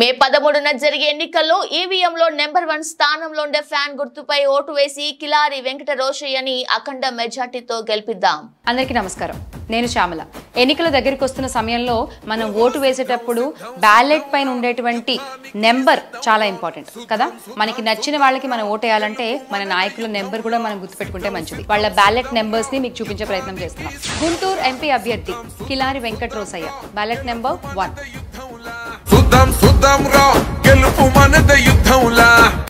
మే పదమూడున జరిగే ఎన్నికల్లో ఈవీఎంలో నెంబర్ వన్ స్థానంలో ఉండే ఫ్యాన్ గుర్తుపై ఓటు వేసి కిలారి వెంకట రోషయ్యని అఖండ మెజార్టీతో గెలిపిద్దాం. అందరికీ నమస్కారం. నేను శ్యామల. ఎన్నికల దగ్గరికి వస్తున్న సమయంలో మనం ఓటు వేసేటప్పుడు బ్యాలెట్ పైన ఉండేటువంటి నెంబర్ చాలా ఇంపార్టెంట్ కదా? మనకి నచ్చిన వాళ్ళకి మనం ఓటు వేయాలంటే మన నాయకుల నెంబర్ కూడా మనం గుర్తుపెట్టుకుంటే మంచిది. వాళ్ళ బ్యాలెట్ నెంబర్స్ని మీకు చూపించే ప్రయత్నం చేస్తున్నాం. గుంటూరు ఎంపీ అభ్యర్థి Kilari Venkata Rosaiah ballot number one. చూద్దాం చూద్దాం రా గెలుపు మనద యుద్ధంలా